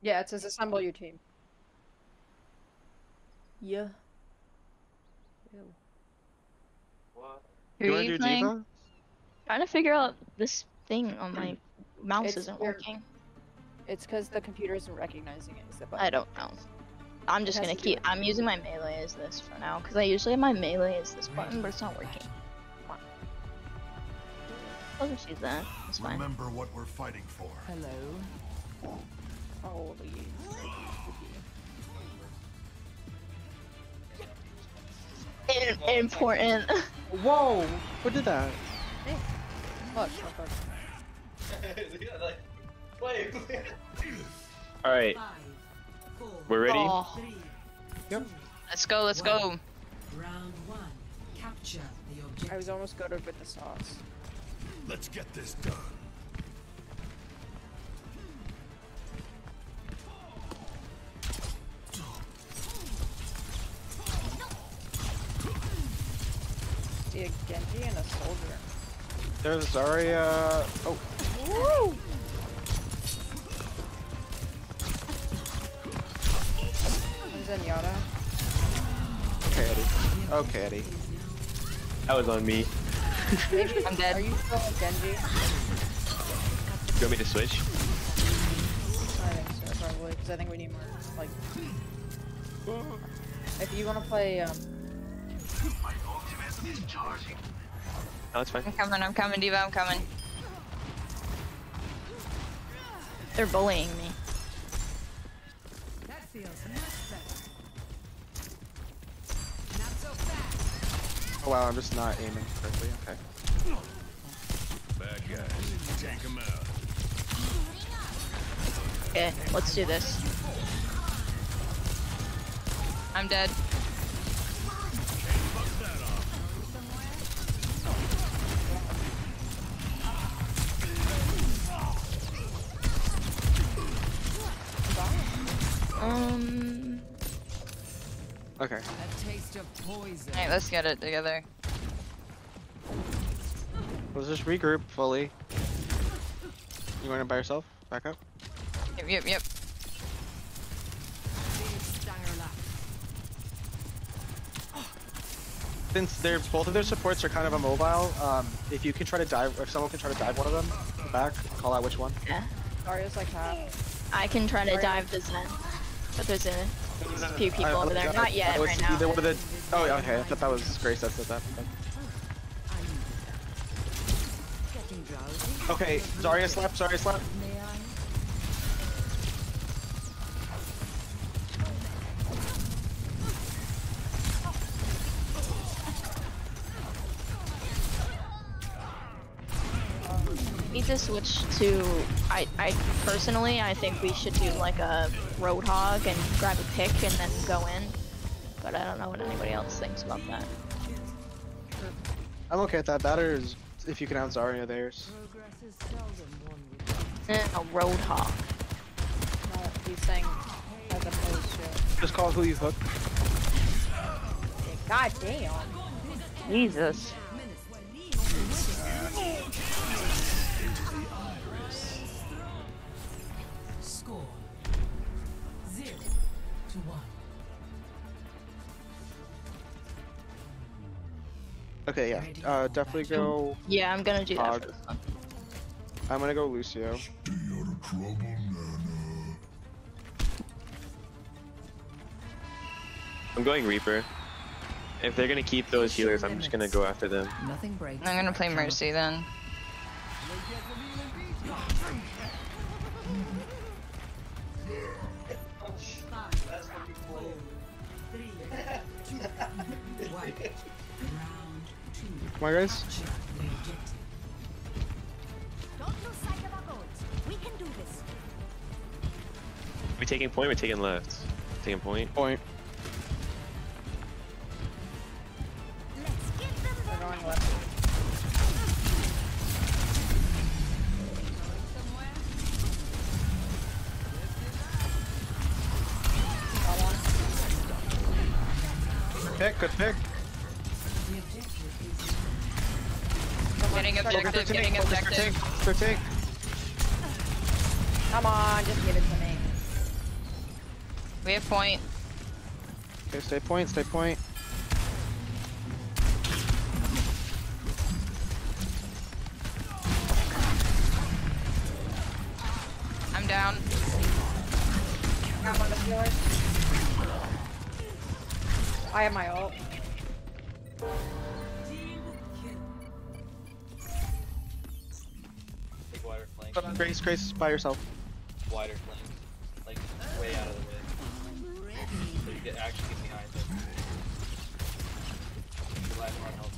Yeah, it says assemble your team. Yeah. What? Who You are you playing? Diva? Trying to figure out this thing on my mouse It's isn't your- working. It's because the computer isn't recognizing it the I don't know. I'm just gonna to keep. I'm using my melee as this for now because I usually have my melee as this button, but it's not working. I'll just use that. It's fine. Remember what we're fighting for. Hello. Holy. In- important. Whoa! Who did that? Look, look, look. All right, we're ready. Oh, Yep. let's go. Let's go. round one. Capture the objective. I was almost goaded with the sauce. Let's get this done. See a Genji and a soldier. There's Zarya. Oh, Woo! There's Zenyatta. okay, Eddie. Okay, Eddie. That was on me. I'm dead. Are you still a Genji? You want me to switch? I think so, probably, because I think we need more, like... If you want to play, um... No, it's fine. I'm coming. I'm coming, Diva. I'm coming. They're bullying me. That feels much better. Not so fast. Oh wow, I'm just not aiming correctly. Okay. Bad guys. Take them out. Okay, let's do this. I'm dead. Okay. A taste of poison. Alright, let's get it together. Let's just regroup fully. You want in by yourself? Back up. Yep, yep, yep. Big stanger lap. Since they're both of their supports are kind of immobile, um, if you can try to dive, if someone can try to dive one of them back, call out which one. Yeah. Zarya's like half. I can try to Sorry. dive the Zen. But there's a, there's a few people I- over there. I- Not yet, right now. Either one of the. Oh, okay. I thought that was Grace that said that. Getting drowsy. Okay, Zarya slap, Zarya slap. May I? need to switch to. I, I personally, I think we should do like a roadhog and grab a pick and then go in. But I don't know what anybody else thinks about that. I'm okay with that. That is if you can have Zarya theirs. Progress is seldom won with Eh, a roadhog. No, he's saying as opposed to. Just call who you hook. God damn. Jesus. Okay, yeah. Uh, definitely go. Yeah, I'm gonna do that for. I'm gonna go Lucio. Stay out of trouble, Nana. I'm going Reaper. If they're gonna keep those healers, I'm just gonna go after them. Nothing breaks. I'm gonna play Mercy then. Come on, guys. Capture the objective. Don't lose sight of our goals. We can do this. we taking point? We're taking left. Taking point. Point. Let's give them We're their going left. Got one. Pick, good pick. Getting objective, getting objective. Come on, just give it to me. We have point. Okay, stay point, stay point. But Grace, Grace, by yourself. Wider flank. Like, way out of the way. So you get actually get behind them. You last one health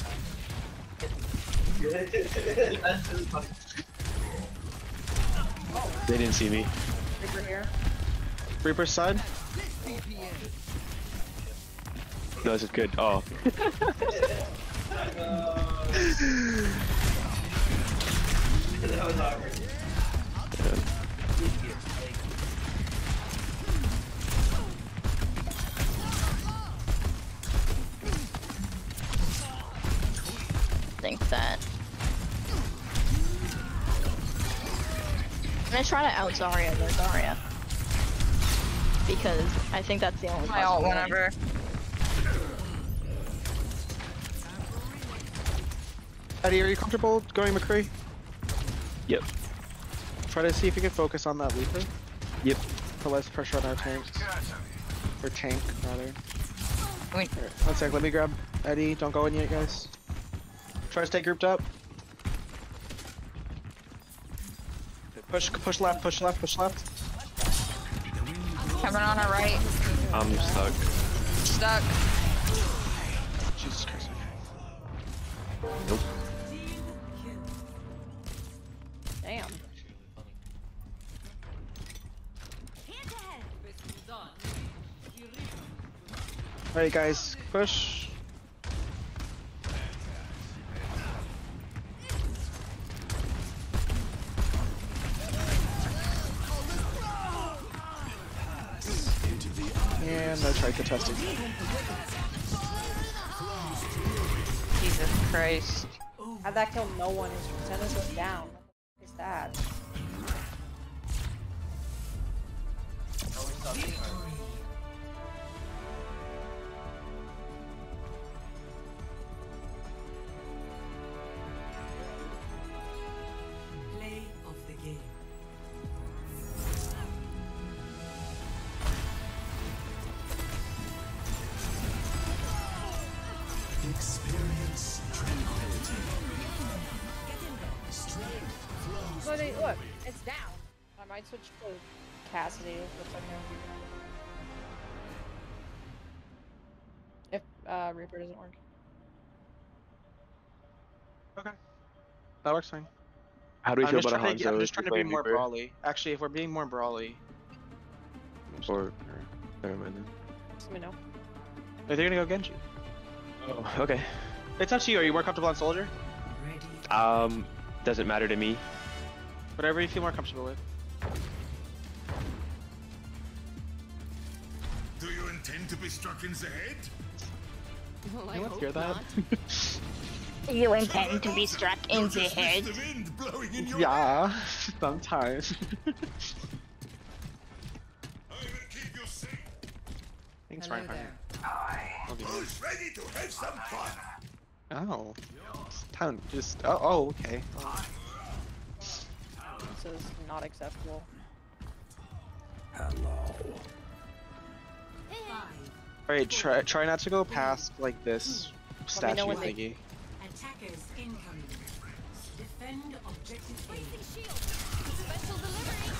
They didn't see me. Reaper here. Reaper side. No, this is good. Oh. that was awkward. Gonna try to out Zarya their Zarya. Because I think that's the only My ult possible whenever. Eddie, are you comfortable going McCree? Yep. Try to see if you can focus on that Reaper. Yep. Put less pressure on our tanks. Or tank, rather. Wait. Here, one sec, let me grab Eddie. Don't go in yet, guys. Try to stay grouped up. Push, push left, push left, push left. Coming on our right. I'm stuck. Stuck. Jesus Christ. Nope. Damn. Alright, guys, no one? His percentage was down. What is that? Switch to Cassidy for a second. If uh, Reaper doesn't work. Okay. That works fine. How do we I'm feel just, about a trying to, Hanzo? I'm just trying to be more Reaper? brawly. Actually, if we're being more brawly, Or, or never mind then. Just let me know. are they gonna go Genji? Oh, okay. It's up to you. Are you more comfortable on Soldier? Um, doesn't matter to me. Whatever you feel more comfortable with. To be struck in the head? Anyone hear that? You intend to be struck in the head. the wind blowing in your yeah, sometimes. I will keep you safe. Thanks, Hello Reinhardt. there. Love you. Who's ready to have some fun? Oh. Town, just. Oh, oh okay. This is not acceptable. Alright, try, try not to go past, like, this hmm. statue know they- thingy. Attackers incoming. Defend objective A.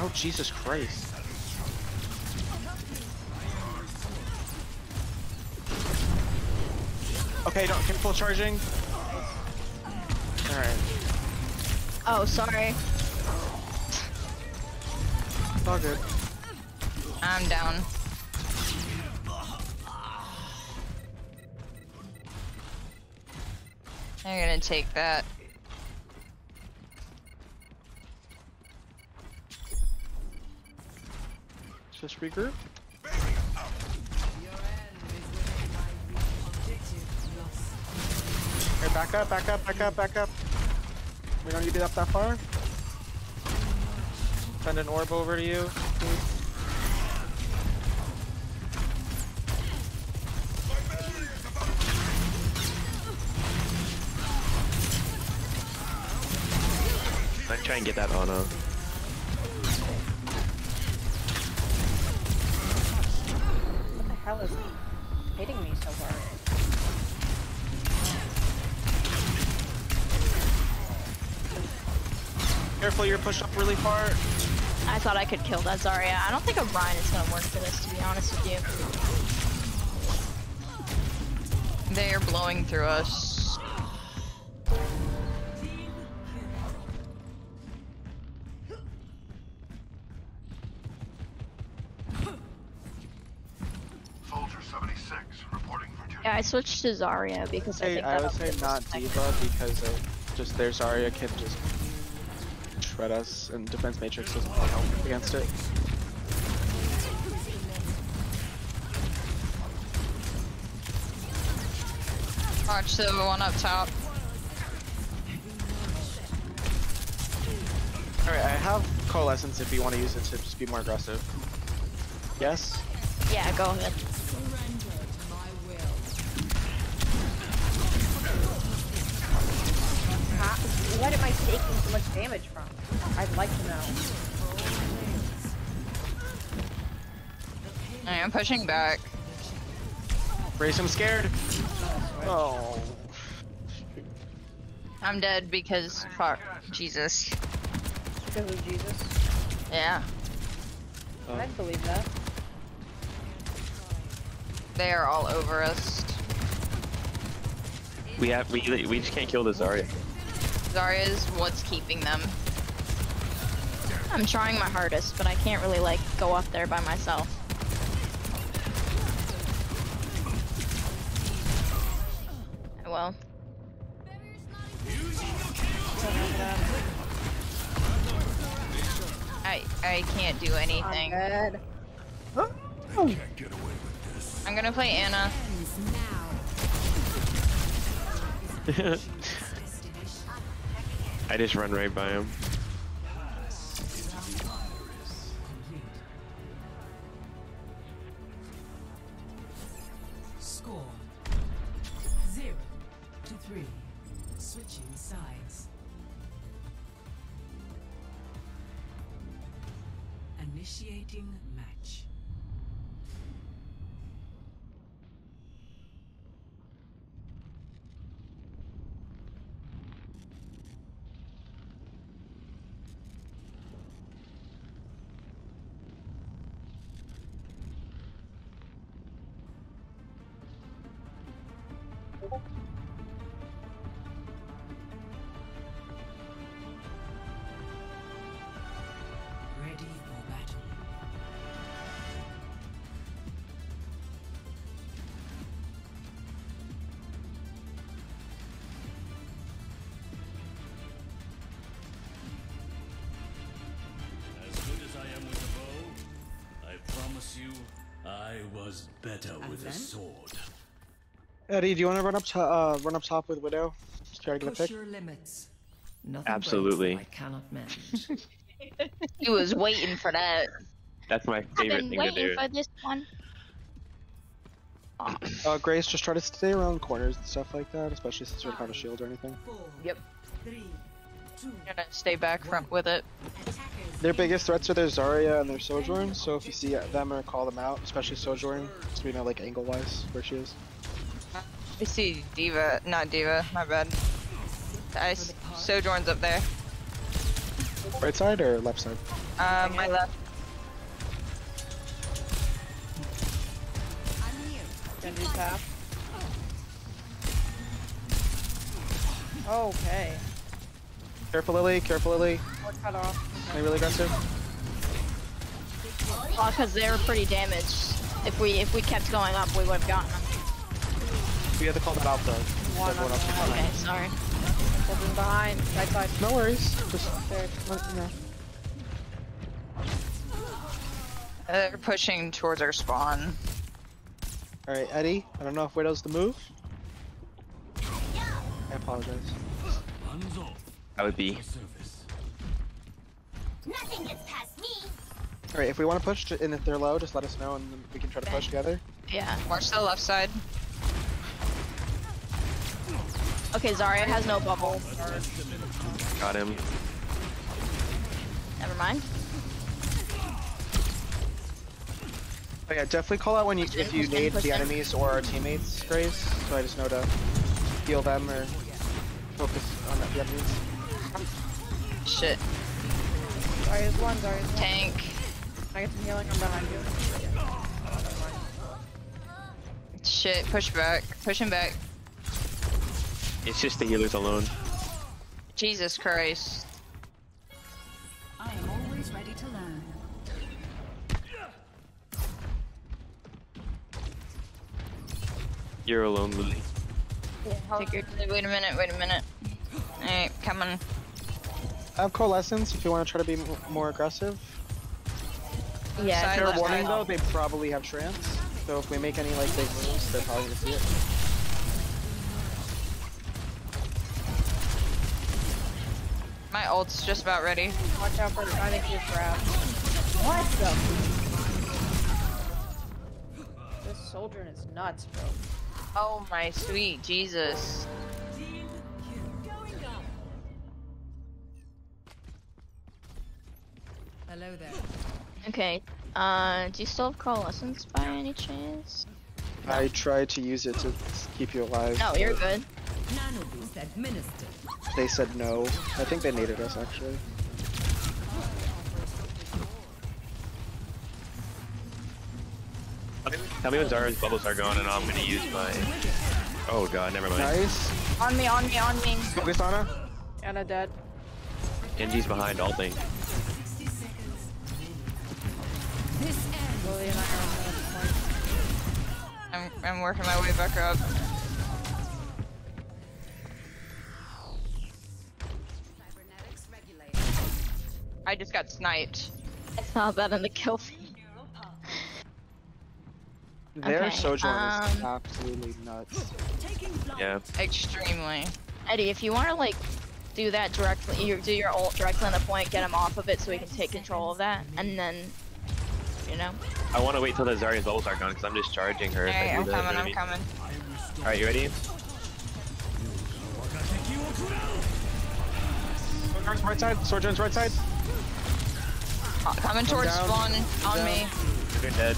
Oh, Jesus Christ. Okay, don't get full charging. Alright, Oh, sorry. it's all good. I'm down. I'm gonna take that. Just regroup. Objective. Here, back up, back up, back up, back up. We don't need to be up that far. Send an orb over to you. please. Try and get that on uh What the hell is hitting me so hard? Careful, you're pushed up really far. I thought I could kill that Zarya. I don't think a Rein is gonna work for this, to be honest with you. They are blowing through us. I switched to Zarya because I Hey, think I would say not Diva because of just their Zarya can just shred us and defense matrix doesn't really help against it. Watch the one up top. Alright, I have coalescence if you want to use it to just be more aggressive. Yes? Yeah, go ahead. What am I taking so much damage from? I'd like to know. I am pushing back. Brace, I'm scared. Oh. I'm dead because fuck Jesus. Because of Jesus. Yeah. Oh. I believe that. They are all over us. we have we we just can't kill the Zarya. Zarya is what's keeping them. I'm trying my hardest, but I can't really like go up there by myself. Oh, well, I I can't do anything. dead. Can't get away with this. I'm gonna play Ana. I just run right by him. I am with a bow, I promise you, I was better with a sword. Eddie, do you want to run up to, uh, run up top with Widow? Just try to get a pick. your limits. Nothing Absolutely. I cannot mend. He was waiting for that. That's my I've favorite been thing to waiting do. for this one. Uh, Grace, just try to stay around corners and stuff like that, especially since you don't have a shield or anything. Four, Yep. three, two. Gonna stay back front with it. Their biggest threats are their Zarya and their Sojourn, so if you see them or call them out, especially Sojourn, so we know like angle wise where she is. I see Diva, not Diva, my bad. I s- Sojourn's up there. Right side or left side? Uh, my left. Genji tap. Okay. Careful Lily, careful Lily. We're cut off. Are you really aggressive? Well, because they were pretty damaged. If we if we kept going up, we would have gotten them. We have to call that out though. One on else is one. fine. Okay, sorry. Holding behind. Right side. No worries. Just There. let me. Uh, They're pushing towards our spawn. Alright, Eddie, I don't know if Widow's the move. I apologize. Hands That would be. Nothing gets past me. Alright, if we want to push to, and if they're low, just let us know and we can try to push together. Yeah. Watch the left side. Okay, Zarya has no bubble. Got him. Never mind. But yeah, definitely call out when you if you push need the in. enemies or our teammates, Grace. So I just know to heal them or focus on the enemies. Shit. Zarya's one, Zarya's one. Tank. I get some healing, I'm behind you. Shit. Push back. Push him back. It's just the healers alone. Jesus Christ. I am always ready to learn. You're alone, Lily. Figured. Wait a minute. Wait a minute. Alright, come on. I have coalescence if you want to try to be more aggressive. Yeah. Side Fair left, warning though, they probably have trance. So if we make any like big moves, they're probably gonna see it. Ult's just about ready. Watch out for the I think he's. What the? This soldier is nuts, bro. Oh my sweet Jesus. Hello there. Okay. Uh, do you still have coalescence by any chance? I tried to use it to keep you alive. No, you're good. Nanoboost administered. They said no. I think they needed us actually. Tell me when Zarya's bubbles are gone and I'm gonna use my. Oh god, never mind. Nice. On me, on me, on me. Focus Ana. Anna dead. Genji's behind all things. I are on the point. I'm, I'm working my way back up. I just got sniped. I saw that in the kill feed. Their Okay, sojourn is um, absolutely nuts. Yeah. Extremely. Eddie, if you want to like do that directly, you do your ult directly on the point, get him off of it so we can take control of that, and then, you know. I want to wait till the Zarya's bubbles are gone because I'm just charging her. I Alright, do I'm coming, I'm coming. I? Alright, you ready? Sojourn's right side. Sojourn's right side. Uh, coming towards down, spawn on down. me. You're dead.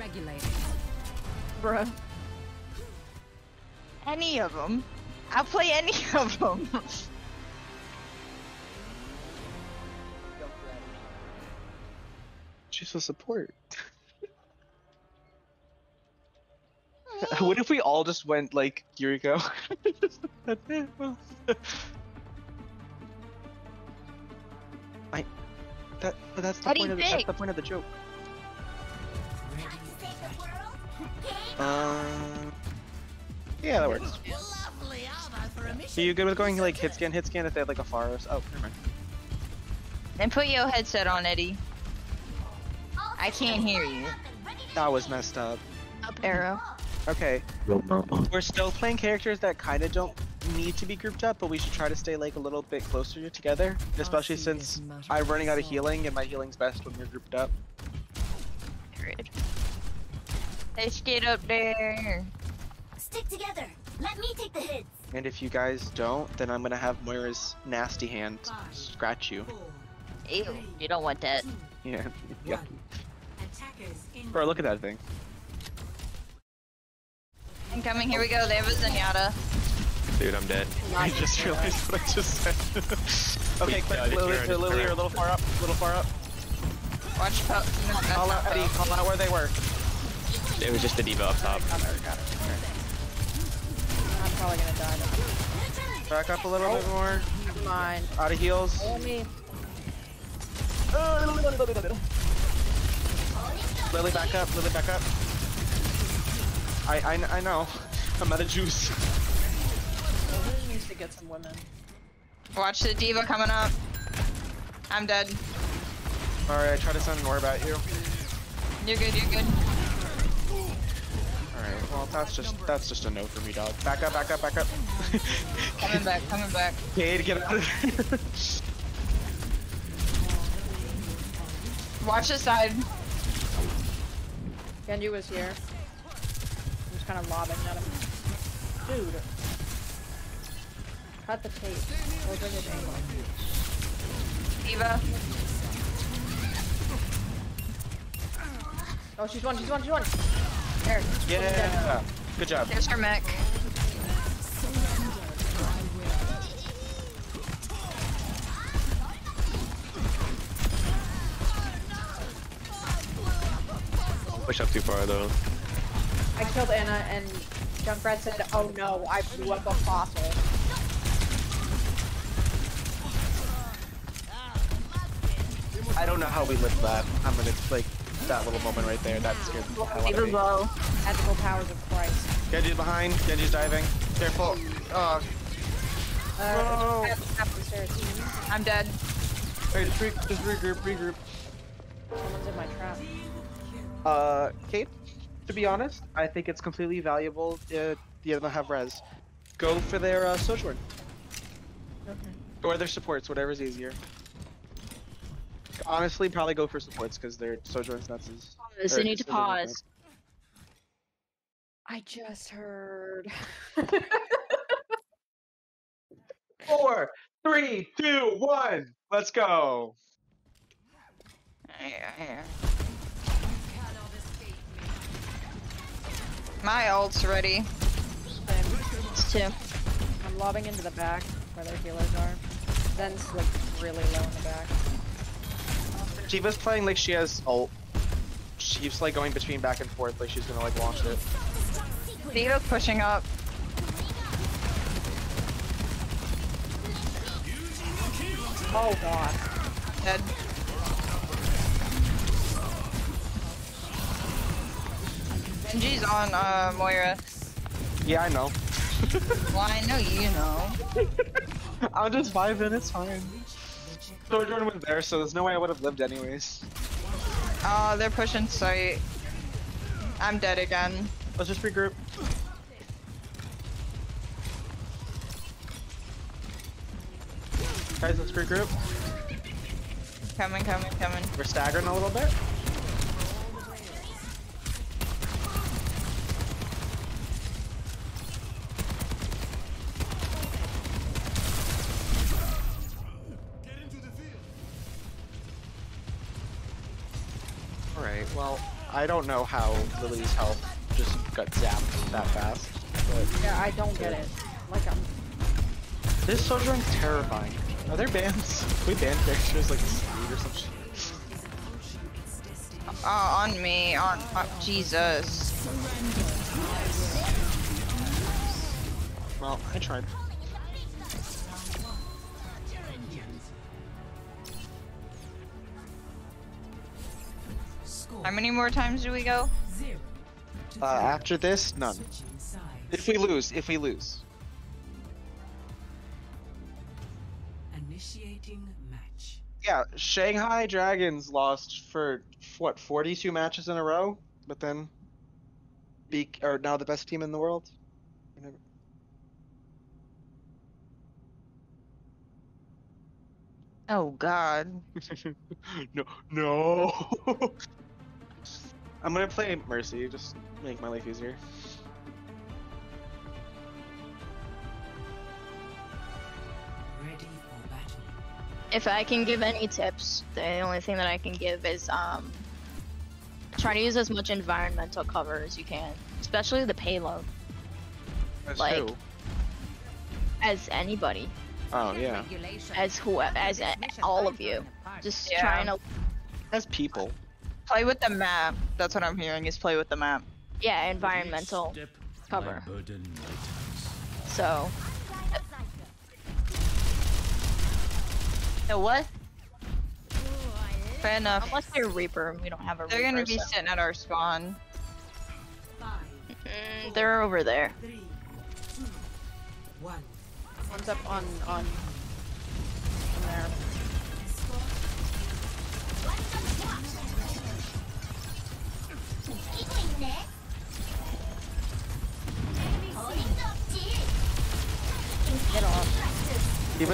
Regulated. Bruh. Any of them. I'll play any of them. She's a support. what if we all just went like Yuriko? That's it. I. That. But that's the How point you of the, that's the point of the joke. Um. Yeah, that works. Are you good with going like hit scan, hit scan if they have like a forest? Oh, never mind. then put your headset on, Eddie. I can't hear you. That was messed up. Up arrow. Okay. We're still playing characters that kind of don't need to be grouped up, but we should try to stay like a little bit closer together, especially since I'm running out of healing and my healing's best when we're grouped up. Period. Let's get up there. Stick together. Let me take the hits. And if you guys don't, then I'm gonna have Moira's nasty hand scratch you. Ew, you don't want that. Yeah. yeah. Bro, look at that thing. I'm coming, here we go. They have a Zenyatta. Dude, I'm dead. I just realized what I just said. okay, quick, Lily, already Lily, you're a little far up, a little far up. Watch po- that's Call out, Eddie, call out where they were. It was just the diva up top. Got her. I'm probably gonna die. though. Back up a little bit more. Never mind. Out of heals. Roll me. Lily, back up. Lily, back up. I, I, I know. I'm out of juice. Soldieres needs to get some women. Watch the diva coming up. I'm dead. Alright, I try to send an orb at you. You're good, you're good. Alright, well that's just that's just a no for me, dog. Back up, back up, back up. Coming back, coming back. Cade, get out of here. Watch the side. Genji was here. I'm just kind of lobbing at him. Dude. Cut the tape. Or bring it angle. Diva. Oh, she's one, she's one, she's one. There. yeah. Good job. There's her mech. Push up too far though. I killed Ana and Junkrat said, oh no, I blew up a fossil. I don't know how we lived that. I'm gonna like that little moment right there. That scared the hell out of a me. bow. Magical powers of Christ. Genji's behind. Genji's diving. Careful. Oh, Uh, No. I have to tap the stairs. I'm dead. Alright, just, re just regroup, regroup. Someone's in my trap. Uh, Kate, to be honest, I think it's completely valuable uh, the other have res. Go for their uh, Sojourn. Okay. Or their supports, whatever's easier. Honestly, probably go for supports because their Sojourn's nuts is. Pause. or They need to pause. I just heard. Four, three, two, one. Let's go. My ult's ready. It's two. I'm lobbing into the back where their healers are. Zen's like really low in the back. Shiva's playing like she has ult. She's like going between back and forth, like she's gonna like launch it. Diva's pushing up. Oh god. Dead. Genji's on uh, Moira. Yeah, I know. Well, I know you know. I'm just vibing, it's fine. Sojourn was there, so there's no way I would have lived anyways. Oh, they're pushing site. I'm dead again. Let's just regroup. Guys, let's regroup. Coming, coming, coming. We're staggering a little bit. I don't know how Lily's health just got zapped that fast. But Yeah, I don't get it. Like I'm this Sojourn's terrifying. Are there bans? Can we ban characters like Speed or some shit? Oh, on me. On. oh, Jesus. Well, I tried. How many more times do we go? Uh, after this, none. If we lose, if we lose. Initiating match. Yeah, Shanghai Dragons lost for what 42 matches in a row, but then be are now the best team in the world. Oh God. no, no. I'm gonna play Mercy, just make my life easier. Ready for battle. If I can give any tips, the only thing that I can give is um, try to use as much environmental cover as you can, especially the payload, That's Like- true. as anybody, Oh yeah, as who, as a- all of you. Just Yeah. trying to, as people. Play with the map. That's what I'm hearing. Is play with the map. yeah, environmental Step cover. My burden lightens. So The what? Fair enough. unless they're Reaper, we don't have a. They're gonna be so- sitting at our spawn. Mm, they're over there. Three, two, one. One's up on on, on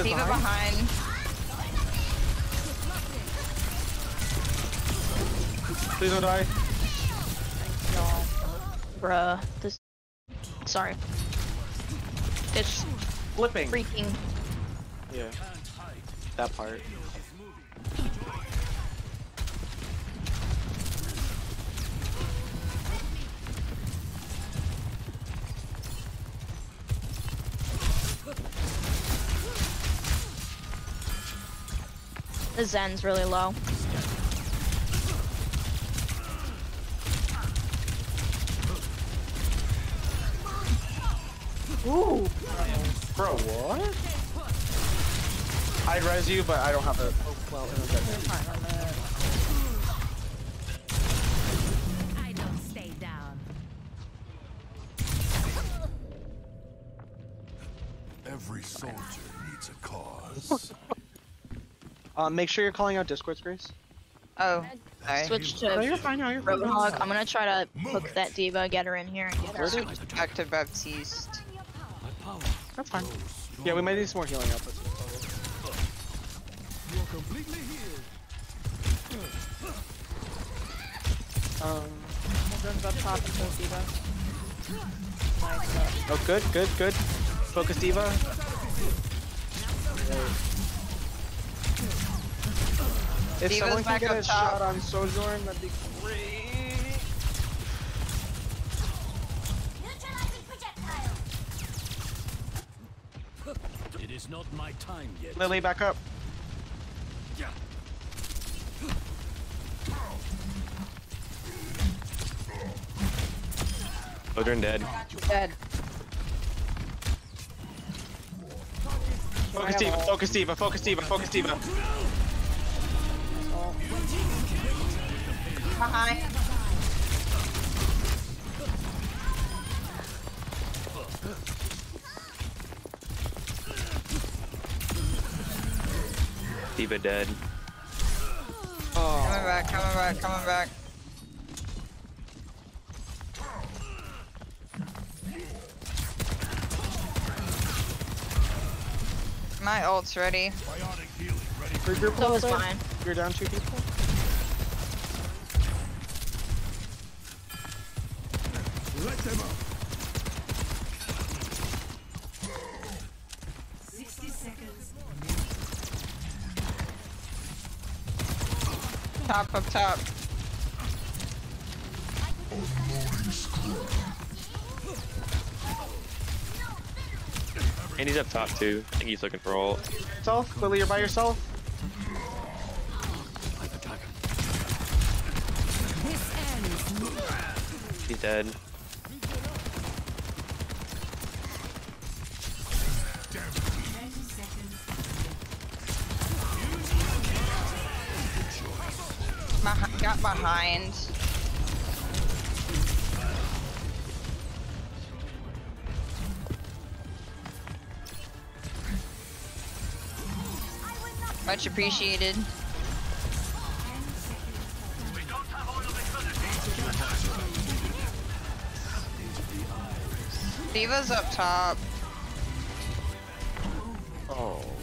Diva behind. behind. Please don't die. Y'all. Bruh. This. Sorry. It's Flipping. freaking. Yeah. That part. The Zen's really low. Ooh. Bro, what? I'd res you, but I don't have a. Oh, well, Um, make sure you're calling out Discord, Grace. Oh, sorry. Switch No, to you're fine. No, you're fine. Roadhog. I'm gonna try to hook that diva, get her in here, and get her. Switch back to Baptiste. That's fine. Yeah, we stronger. might need some more healing outputs. You are completely healed. Um. Guns up top and kill Diva. Nice. uh, Oh, good, good, good. Focus Diva. If Diva's someone can back get up a top. shot on Sojourn, that'd be great. It is not my time yet. Lily, back up. Children dead. Dead. Focus Diva, focus Diva, focus Diva, focus Diva. Behind. Diva dead. Oh. Coming back, coming back, coming back. My ult's ready. Bionic healing ready. Regroup So a is mine. You're down two people. Let them up. 60 seconds. Top up top. And he's up top too. I think he's looking for ult. Self, Lily, you're by yourself. He's dead. Much appreciated. Diva's up top. Oh.